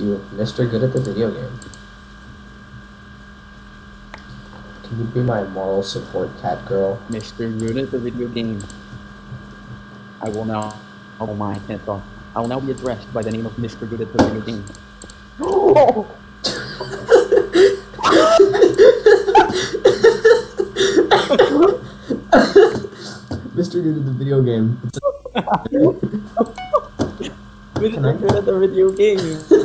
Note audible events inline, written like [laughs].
You, Mr. Good at the video game. Can you be my moral support cat girl? Mr. Good at the video game. I will now. Oh my, I can't talk. I will now be addressed by the name of Mr. Good at the video game. Mr. Good at the video game. [laughs] Mr. Good at the video game.